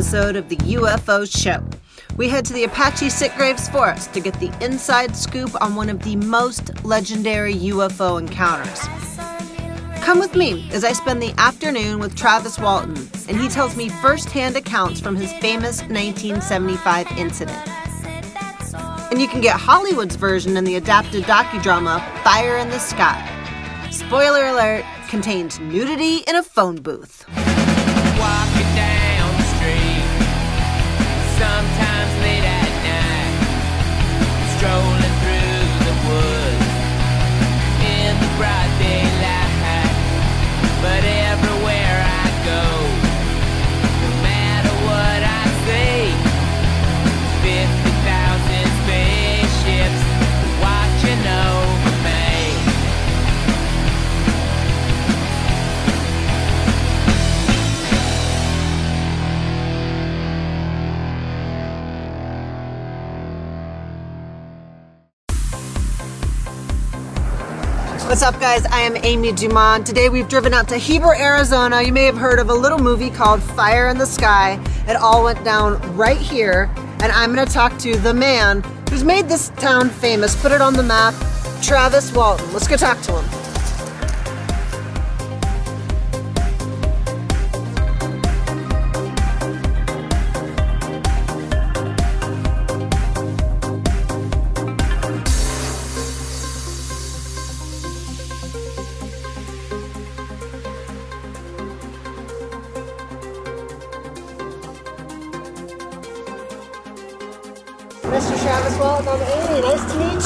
episode of the UFO Show. We head to the Apache Sitgreaves Forest to get the inside scoop on one of the most legendary UFO encounters. Come with me as I spend the afternoon with Travis Walton, and he tells me firsthand accounts from his famous 1975 incident. And you can get Hollywood's version in the adapted docudrama Fire in the Sky. Spoiler alert contains nudity in a phone booth. What's up, guys? I am Amy Dumas. Today we've driven out to Heber, Arizona. You may have heard of a little movie called Fire in the Sky. It all went down right here, and I'm going to talk to the man who's made this town famous, put it on the map, Travis Walton. Let's go talk to him.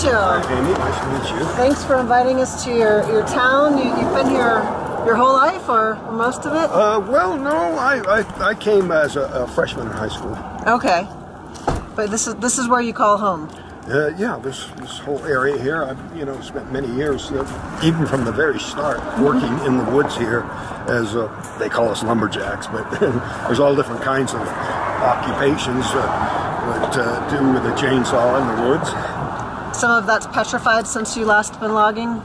Nice to meet you. Amy, nice to meet you. Thanks for inviting us to your, your town. You, you've been here your whole life or, most of it? Uh, well, no, I, I, I came as a, a freshman in high school. Okay. But this is this is where you call home. Uh, yeah, this this whole area here, I've you know spent many years, uh, even from the very start, working in the woods here, as uh, they call us lumberjacks. But there's all different kinds of occupations uh, that uh, do with a chainsaw in the woods. Some of that's petrified since you last been logging.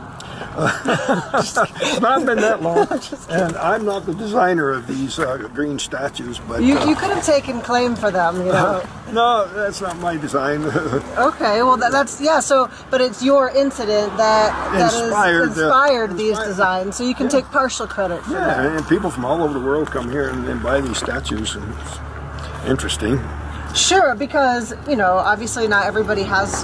It's not been that long, and I'm not the designer of these uh, green statues, but You, uh, you could have taken claim for them, you know. no, that's not my design. okay, well that, that's yeah. So, but it's your incident that that has Inspired the- these inspired- designs, so you can take partial credit for that. Yeah, and people from all over the world come here and, and buy these statues, and it's interesting. Sure, because you know, obviously not everybody has,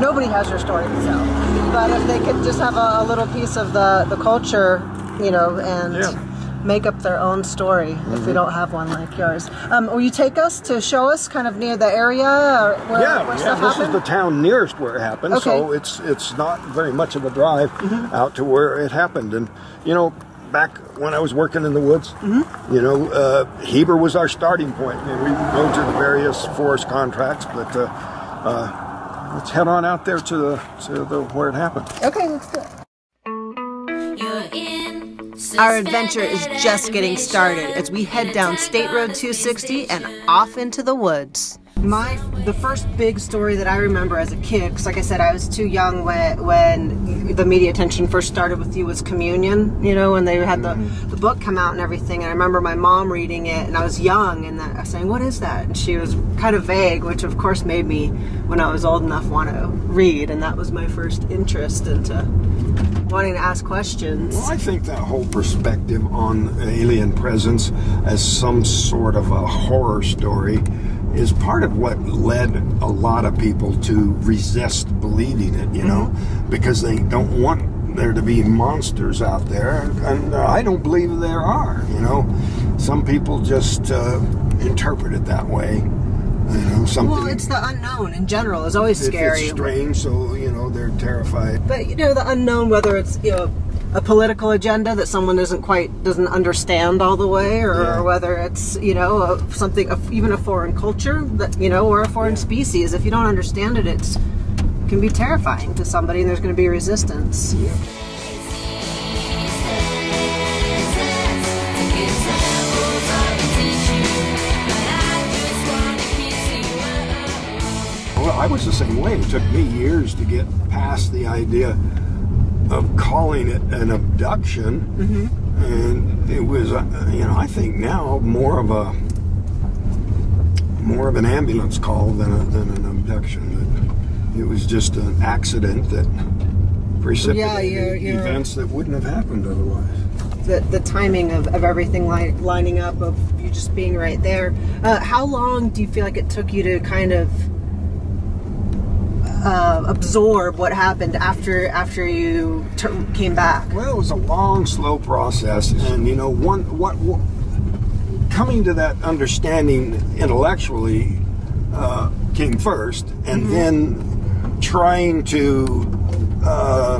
nobody has your story to tell. But if they could just have a, a little piece of the the culture, you know, and Yeah. Mm-hmm. make up their own story, if we don't have one like yours. Um, will you take us to show us kind of near the area or where, yeah, where yeah. This happened? is the town nearest where it happened, so Okay. Mm-hmm. it's it's not very much of a drive out to where it happened. And you know, back when I was working in the woods, Mm-hmm. you know, uh, Heber was our starting point. And we go to the various forest contracts, but. Uh, uh, Let's head on out there to the to the where it happened. okay, let's do it. Our Our adventure is just getting started as we head down State Road 260 and off into the woods. My the first big story that I remember as a kid, because like I said, I was too young when when the media attention first started with you was Communion. You know, when they had the mm-hmm. the book come out and everything. And I remember my mom reading it, and I was young, and I was saying, "What is that?" And she was kind of vague, which of course made me, when I was old enough, want to read, and that was my first interest into wanting to ask questions. Well, I think that whole perspective on alien presence as some sort of a horror story is part of what led a lot of people to resist believing it, you know, because they don't want there to be monsters out there. And uh, I don't believe there are, you know. Some people just uh, interpret it that way. You know, something. Well, it's the unknown in general is always scary. It's strange, so you know they're terrified. But you know, the unknown, whether it's you know a political agenda that someone isn't quite doesn't understand all the way, or, Yeah. or whether it's you know a, something a, even a foreign culture that you know or a foreign species. If you don't understand it, it's it can be terrifying to somebody, and there's going to be resistance. Well, I was the same way. It took me years to get past the idea of calling it an abduction, and it was, uh, you know, I think now more of a more of an ambulance call than, a, than an abduction. It, it was just an accident that precipitated you're- you're- events that wouldn't have happened otherwise. the, the timing of, of everything li- lining up of you just being right there uh, how long do you feel like it took you to kind of uh, absorb what happened after after you came back? Well, it was a long, slow process, and you know, one what, what coming to that understanding intellectually uh, came 1st and then trying to uh,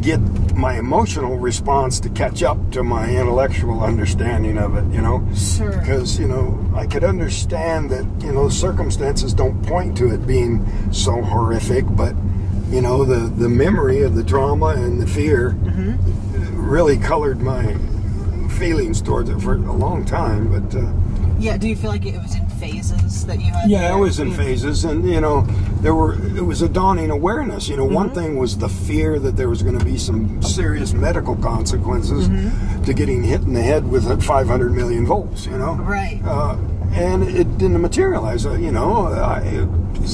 get my emotional response to catch up to my intellectual understanding of it. You know, Sure. because you know I could understand that you know circumstances don't point to it being so horrific, but you know the the memory of the trauma and the fear really colored my feelings towards it for a long time. But uh, yeah do you feel like it was phases that you had yeah, to- it was in phases, and you know there were it was a dawning awareness. You know, one Mm-hmm. thing was the fear that there was going to be some serious medical consequences Mm-hmm. to getting hit in the head with 500 million volts. You know, Right. Uh, and it didn't materialize. Uh, you know, I, it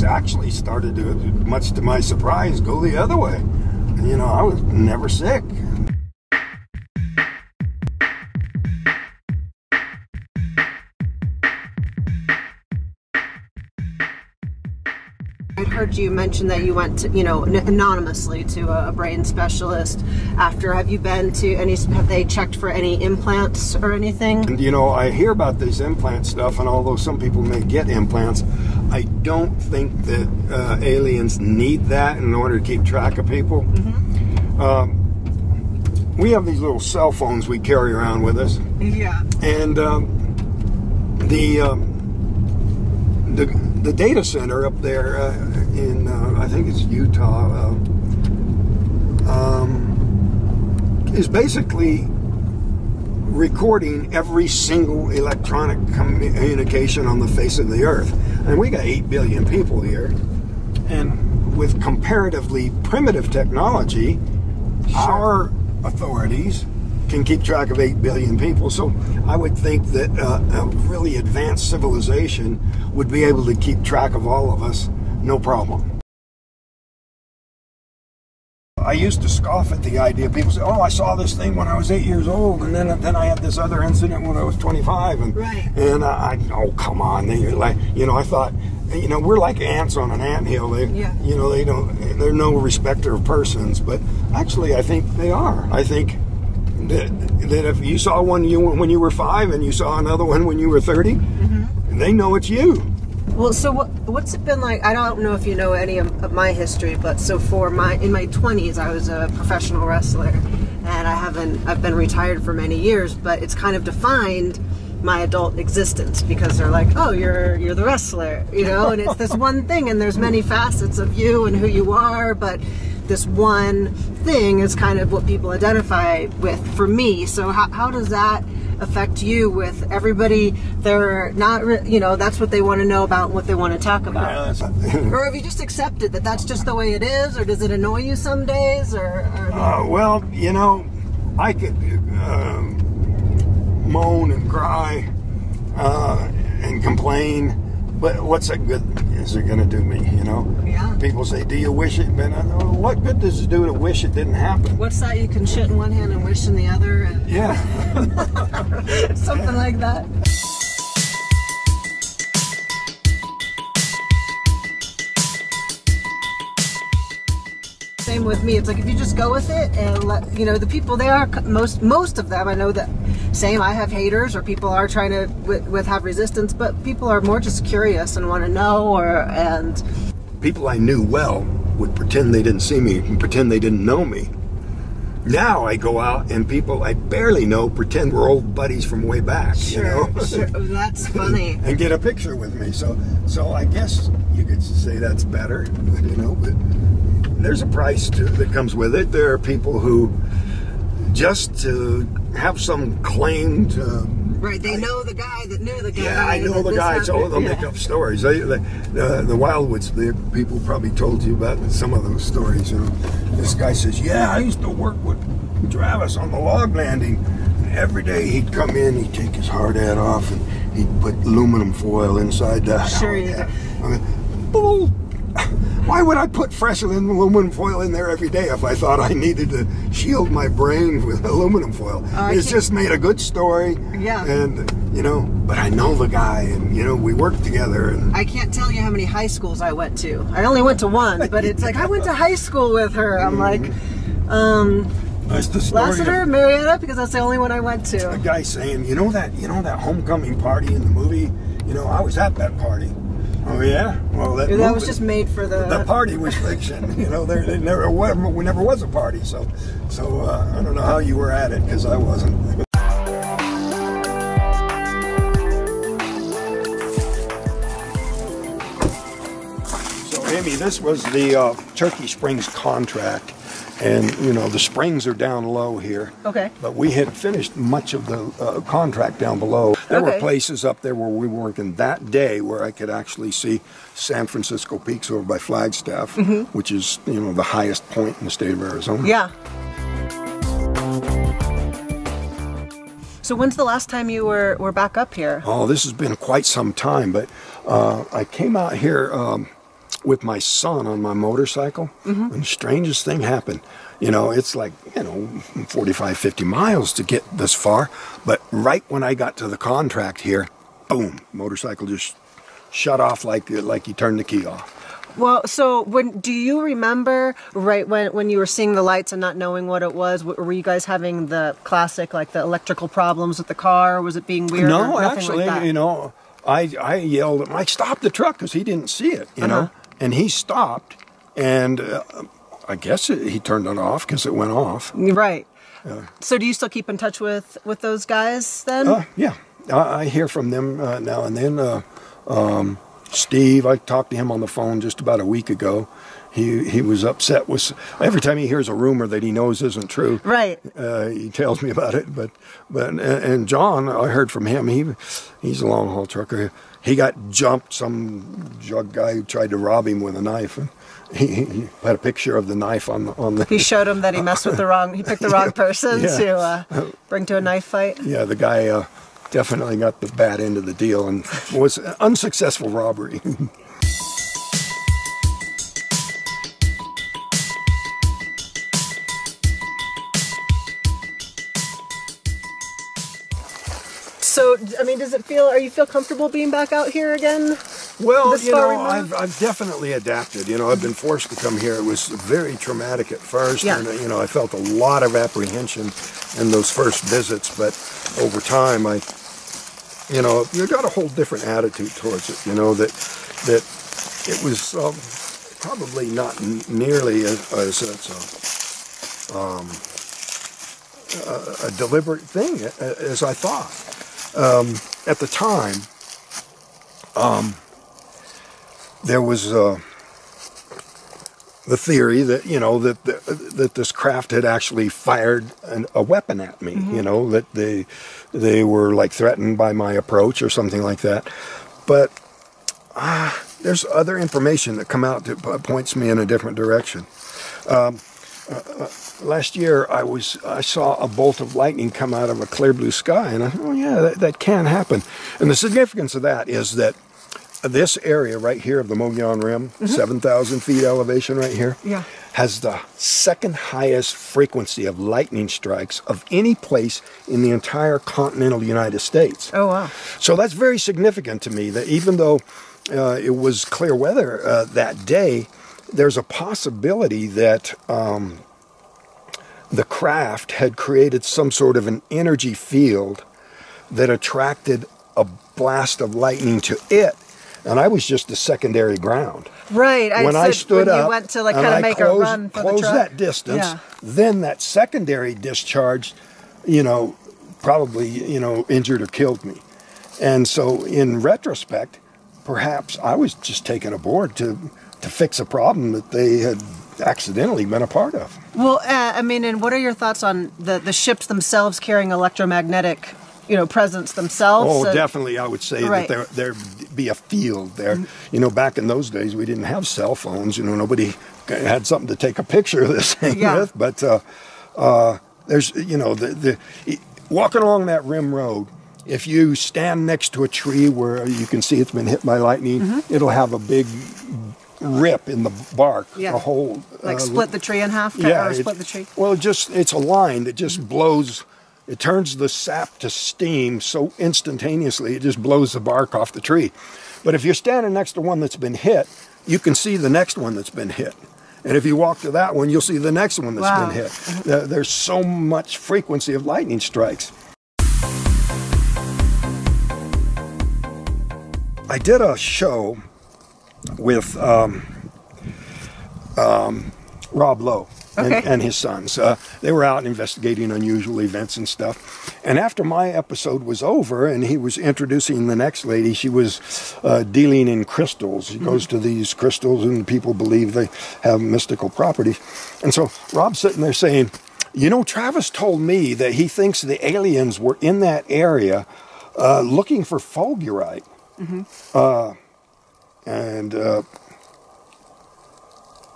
actually started to, much to my surprise, go the other way. You know, I was never sick. You mention that you went to, you know, anonymously to a, brain specialist after. Have you been to any, have they checked for any implants or anything? You know, I hear about this implant stuff, and although some people may get implants, I don't think that uh, aliens need that in order to keep track of people. Um, we have these little cell phones we carry around with us, Yeah. and um, the um, the the data center up there uh, in uh, I think it's Utah uh, um, is basically recording every single electronic communication on the face of the earth. And we got 8 billion people here. And with comparatively primitive technology, our authorities can keep track of 8 billion people. So I would think that uh, a really advanced civilization would be able to keep track of all of us, no problem. I used to scoff at the idea. People say, "Oh, I saw this thing when I was eight years old, and then then I had this other incident when I was 25." And Right. and I, oh come on, they like you know I thought you know we're like ants on an anthill. They Yeah. you know they don't they're no respecter of persons, but actually I think they are. I think that that if you saw one you when you were five and you saw another one when you were 30, Mm-hmm. they know it's you. Well, so what, what's it been like? I don't know if you know any of, of my history, but so for my in my 20s, I was a professional wrestler, and I haven't I've been retired for many years, but it's kind of defined my adult existence because they're like, oh, you're you're the wrestler, you know, and it's this one thing, and there's many facets of you and who you are, but this one thing is kind of what people identify with for me. So how, how does that affect you with everybody they're not you know that's what they want to know about what they want to talk about. Or have you just accepted that that's just the way it is or does it annoy you some days or, or Uh, well, you know, I could um, moan and cry uh, and complain, but what's a good is it going to do me? You know? Yeah. People say, "Do you wish it?" Been? What good does it do to wish it didn't happen? what's that you can shit in one hand and wish in the other and Yeah. something like that same with me it's like if you just go with it and let you know the people they are most most of them i know that same i have haters or people are trying to with, with have resistance but people are more just curious and want to know or and People I knew well would pretend they didn't see me and pretend they didn't know me. Now I go out and people I barely know pretend we're old buddies from way back. you know? sure oh, that's funny and get a picture with me. So, so I guess you could say that's better, you know. But there's a price to, that comes with it. There are people who just to have some claim to. right they know the guy that knew the guy Yeah, I know the guy, so they'll Yeah. make up stories. They, they, the, the Wildwoods, the people probably told you about some of those stories. You know, this guy says, "Yeah, I used to work with Travis on the log landing. And every day he'd come in, he'd take his hard hat off, and he'd put aluminum foil inside that. Sure yeah. I mean, bull. Why would I put fresh aluminum foil in there every day if I thought I needed to shield my brain with aluminum foil? I it's just made a good story. Yeah. And you know, but I know the guy, and you know, we worked together, and I can't tell you how many high schools I went to. I only went to one, but it's like I went to high school with her. I'm like, um, that's the story. of- Lassiter, Marietta, because that's the only one I went to. a to. guy saying, you know that, you know that homecoming party in the movie. You know, I was at that party. Oh yeah. Well, that, That was just made for the. the party was fiction. You know, there, there never was, we never was a party. So, so uh, I don't know how you were at it because I wasn't. So, Amy, this was the uh, Turkey Springs contract, and you know the springs are down low here. Okay. But we had finished much of the uh, contract down below. There were places up there where we were working that day where I could actually see San Francisco Peaks over by Flagstaff, which is you know the highest point in the state of Arizona. Mm-hmm. Yeah. So when's the last time you were were back up here? Oh, this has been quite some time, but uh, I came out here um, with my son on my motorcycle, and the strangest thing happened. You know, it's like, you know, 45, 50 miles to get this far, but right when I got to the contract here, boom, motorcycle just shut off like like you turned the key off. Well, so when do you remember right when when you were seeing the lights and not knowing what it was? Were you guys having the classic like the electrical problems with the car? Or was it being weird? No, actually, like you know, I I yelled at Mike, stop the truck, because he didn't see it, you know, Uh-huh. And he stopped, and uh, I guess it, he turned it off because it went off. Right. So do you still keep in touch with with those guys then? Uh, yeah, I, I hear from them uh, now and then. Uh, um, Steve, I talked to him on the phone just about a week ago. He he was upset with every time he hears a rumor that he knows isn't true. Right. Uh, he tells me about it, but but and, and John, I heard from him. He he's a long haul trucker. He got jumped. Some drug guy who tried to rob him with a knife. And he, had a picture of the knife on the on the. He showed him that he messed with the wrong. He picked the wrong person Yeah. to uh, bring to a knife fight. Yeah, the guy uh, definitely got the bad end of the deal and was an unsuccessful robbery. So I mean, does it feel? Are you feel comfortable being back out here again? well, you know? I've, I've definitely adapted. You know, I've been forced to come here. It was very traumatic at first, Yeah. and uh, you know, I felt a lot of apprehension in those first visits. But over time, I, you know, you got a whole different attitude towards it. You know that that it was um, probably not n- nearly as, as, as a, um, a, a deliberate thing as I thought. Um, at the time, um, there was uh, the theory that you know that the, that this craft had actually fired an, a weapon at me. You know that they they were like threatened by my approach or something like that. But uh, there's other information that come out that points me in a different direction. Um, uh, last year, I was I saw a bolt of lightning come out of a clear blue sky, and I thought, oh yeah, that, that can happen. And the significance of that is that this area right here of the Mogollon Rim, 7,000 feet elevation right here, Yeah. has the second highest frequency of lightning strikes of any place in the entire continental United States. Oh wow. So that's very significant to me that even though uh, it was clear weather uh, that day, there's a possibility that um, the craft had created some sort of an energy field that attracted a blast of lightning to it. And I was just the secondary ground. Right. I when I stood when up, you went to like kind I of make closed, a run for the closed that distance, Yeah. then that secondary discharge, you know, probably you know injured or killed me. And so, in retrospect, perhaps I was just taken aboard to to fix a problem that they had accidentally been a part of. Well, uh, I mean, and what are your thoughts on the the ships themselves carrying electromagnetic, you know, presence themselves? Oh, definitely, I would say Right. that there there be a field there. You know, back in those days, we didn't have cell phones. You know, nobody had something to take a picture of this thing Yeah. with. But uh, uh, there's, you know, the the walking along that rim road if you stand next to a tree where you can see it's been hit by lightning, Mm-hmm. it'll have a big rip in the bark, Yeah. a whole Like uh, split the tree in half, yeah, or it- split the tree. Well, it just it's a line that just blows. It turns the sap to steam so instantaneously it just blows the bark off the tree. But if you're standing next to one that's been hit, you can see the next one that's been hit. And if you walk to that one, you'll see the next one that's Wow. been hit. There- There's so much frequency of lightning strikes. I did a show with um, um, Rob Lowe and, Okay. and his sons. Uh, they were out investigating unusual events and stuff. And after my episode was over and he was introducing the next lady, she was uh, dealing in crystals. She goes to these crystals and people believe they have mystical properties. And so Rob's sitting there saying, You know, Travis told me that he thinks the aliens were in that area uh, looking for fulgurite. Uh, and uh,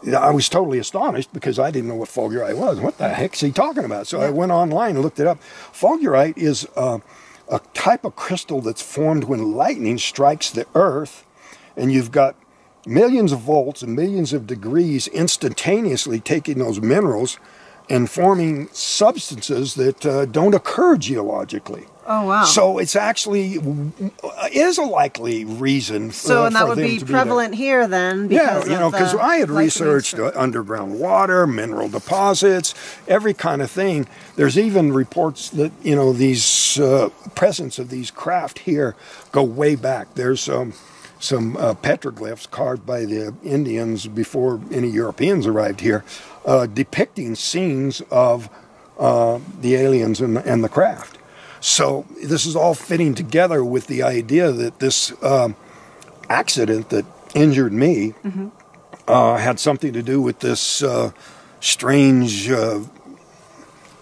yeah, I was totally astonished because I didn't know what fulgurite was. What the heck's he talking about? So I went online and looked it up. Fulgurite is uh, a type of crystal that's formed when lightning strikes the earth, and you've got millions of volts and millions of degrees instantaneously taking those minerals and forming substances that uh, don't occur geologically. Oh wow. So it's actually is a likely reason. For, so, uh, and that would be to be prevalent here then. Yeah, Because you know, because I had researched strike. uh, underground water, mineral deposits, every kind of thing. There's even reports that you know these uh, presence of these craft here go way back. There's um, some uh, petroglyphs carved by the Indians before any Europeans arrived here, uh, depicting scenes of uh, the aliens and the, and the craft. So this is all fitting together with the idea that this um, accident that injured me uh, had something to do with this uh, strange uh,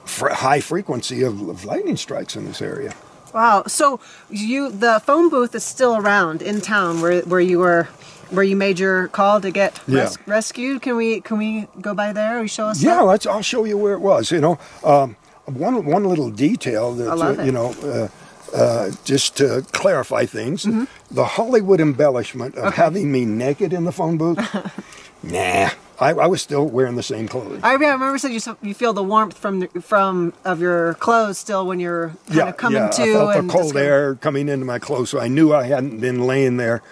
fr- high frequency of, of lightning strikes in this area. Wow. So you the phone booth is still around in town where where you were where you made your call to get res- Yeah. rescued. Can we can we go by there? Show us? Yeah, that? let's. I'll show you where it was. You know, um, one one little detail that uh, you know. Uh, uh, just to clarify things, Mm-hmm. the Hollywood embellishment of having me naked in the phone booth, nah, I, I was still wearing the same clothes. I remember you said you, you feel the warmth from the, from of your clothes still when you're kind of coming yeah, to I felt and the cold air coming into my clothes, so I knew I hadn't been laying there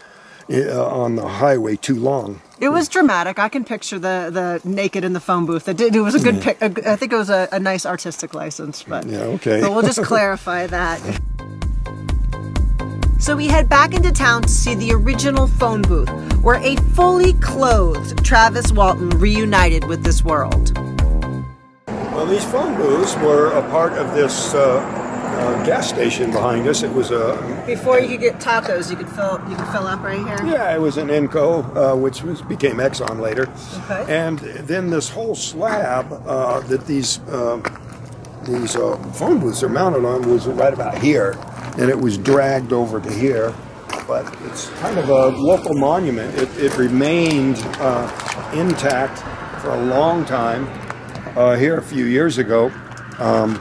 on the highway too long. It was dramatic. I can picture the the naked in the phone booth. It did. It was a good pic. a g- I think it was a, a nice artistic license, but Yeah, okay. But we'll just clarify that. So we head back into town to see the original phone booth, where a fully clothed Travis Walton reunited with this world. Well, these phone booths were a part of this uh, uh, gas station behind us. It was a Before you could get tacos, you could fill you could fill up right here. yeah, it was an Enco, uh, which was, became Exxon later. Okay. And then this whole slab uh, that these uh, these uh, phone booths are mounted on was right about here, and it was dragged over to here. But it's kind of a local monument. It, it remained uh, intact for a long time. Uh, here a few years ago, um,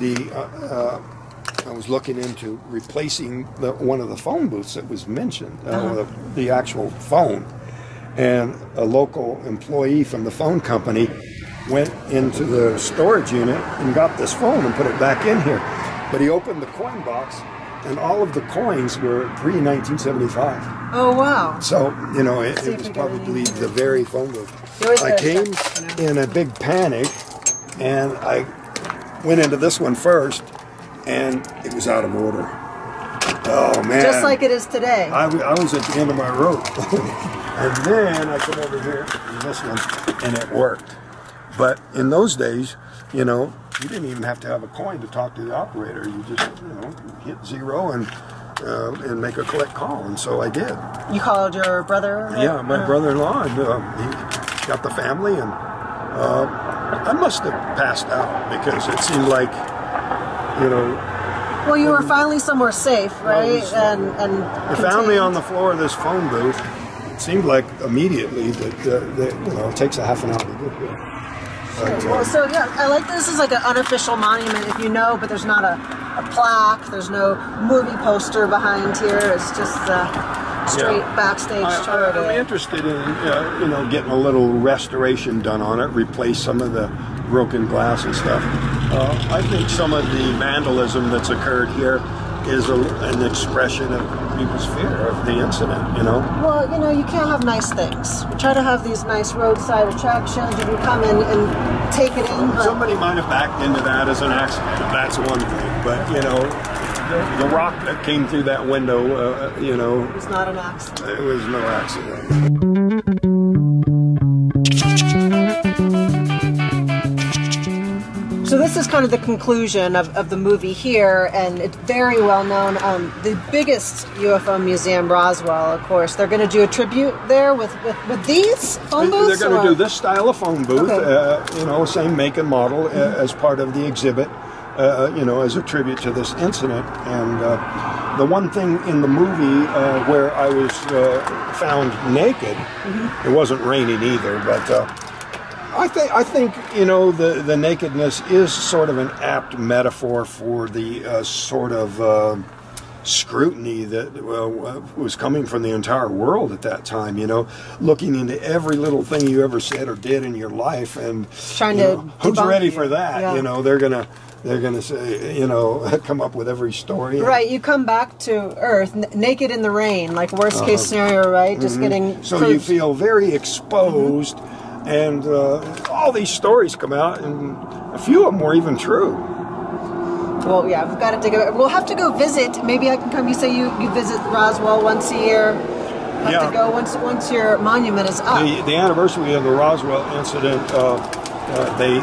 the uh, uh, I was looking into replacing the, one of the phone booths that was mentioned, uh, the, the actual phone. And a local employee from the phone company went into the storage unit and got this phone and put it back in here. But he opened the coin box, and all of the coins were pre 1975. Oh wow! So, you know, it, it was probably the very phone booth. I came check, you know. in a big panic and I went into this one first and it was out of order. Oh, man. Just like it is today. I was at the end of my rope. and then I come over here in this one and it worked. But in those days, you know, you didn't even have to have a coin to talk to the operator. You just, you know, hit zero and uh, and make a collect call. And so I did. You called your brother? Yeah, my Uh, brother-in-law, and, uh, he got the family, and uh, I must have passed out because it seemed like, you know, Well, you were finally somewhere safe, right? was- and and they found me on the floor of this phone booth. It seemed like immediately that, uh, that you know, it takes a half an hour to get here. But, uh, Well, so yeah, I like this is like an unofficial monument if you know, but there's not a a plaque. There's no movie poster behind here. It's just uh, straight Yeah. backstage I, I'm interested in uh, you know getting a little restoration done on it, replace some of the broken glass and stuff. Uh, I think some of the vandalism that's occurred here is a, an expression of people's fear of the incident. You know. Well, you know, you can't have nice things. We try to have these nice roadside attractions. You can come in and take it in, Somebody might have backed into that as an accident. That's one thing, but you know, the, the rock that came through that window, uh, you know, It was not an accident. it was no accident. So this is kind of the conclusion of, of the movie here, and it's very well known. Um, the biggest UFO museum, Roswell, of course, they're going to do a tribute there with, with, with these phone booths? They're going to do this style of phone booth, Okay. uh, you know, same make and model uh, as part of the exhibit, uh, you know, as a tribute to this incident. And uh, the one thing in the movie uh, where I was uh, found naked, it wasn't raining either, but. Uh, I think I think you know the the nakedness is sort of an apt metaphor for the uh, sort of uh, scrutiny that uh, was coming from the entire world at that time. You know, looking into every little thing you ever said or did in your life, and Trying to know, who's ready you. for that? Yeah. You know, they're gonna they're gonna say you know come up with every story. Right, you come back to Earth n- naked in the rain, like worst case scenario, right? Just getting Uh-huh. Mm-hmm. So you feel very exposed, and uh, all these stories come out, and a few of them were even true. Well, yeah, we've got to dig it. We'll have to go visit. Maybe I can come. You say you, you visit Roswell once a year. Have Yeah. to go once once your monument is up. The, the anniversary of the Roswell incident, uh, uh, they,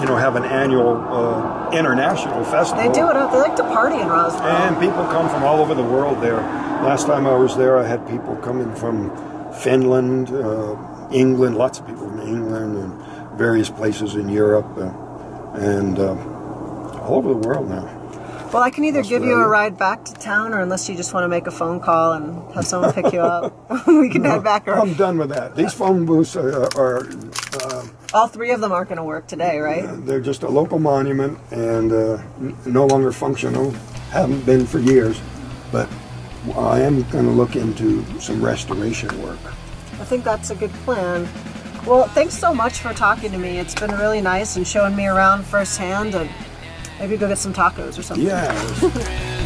you know, have an annual uh, international festival. They do it up. They like to party in Roswell. And people come from all over the world there. Last time I was there, I had people coming from Finland, uh, England, lots of people from England, and various places in Europe, uh, and uh, all over the world now. well, I can either give you a ride back to town, or unless you just want to make a phone call and have someone pick you up, we can head back. Or I'm done with that. These phone booths are, are uh, all three of them aren't going to work today, right? they're just a local monument and uh, no longer functional. Haven't been for years, but I am going to look into some restoration work. I think that's a good plan. Well, thanks so much for talking to me. It's been really nice and showing me around firsthand, and maybe go get some tacos or something. Yeah.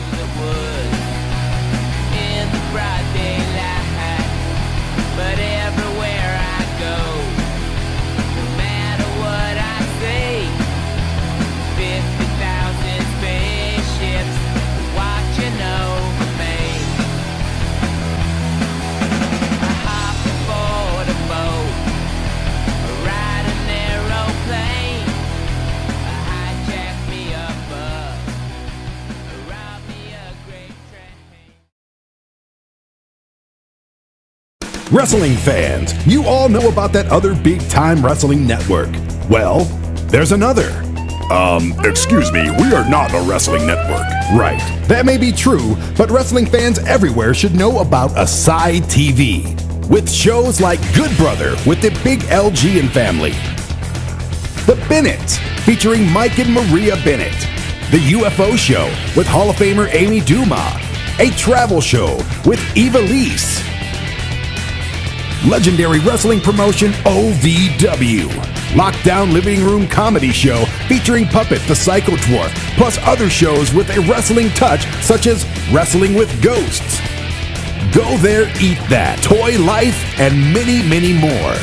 Wrestling fans, you all know about that other big time wrestling network. Well, there's another. Um, excuse me, we are not a wrestling network. Right, that may be true, but wrestling fans everywhere should know about ASY TV. With shows like Good Brother with the Big LG and family, The Bennett, featuring Mike and Maria Bennett. The UFO Show with Hall of Famer Amy Dumas. A travel show with Eva Lise. Legendary wrestling promotion OVW. Lockdown Living Room Comedy Show featuring Puppet the Psycho Dwarf, plus other shows with a wrestling touch such as Wrestling with Ghosts. Go there, eat that, Toy Life, and many, many more.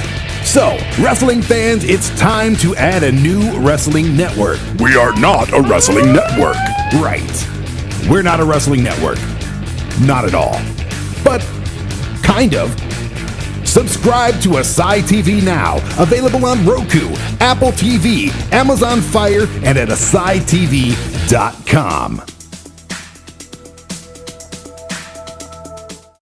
So, wrestling fans, it's time to add a new wrestling network. We are not a wrestling network. Right. We're not a wrestling network. Not at all. But, kind of. Subscribe to ASY TV now, available on Roku, Apple TV, Amazon Fire, and at ASYTV.com.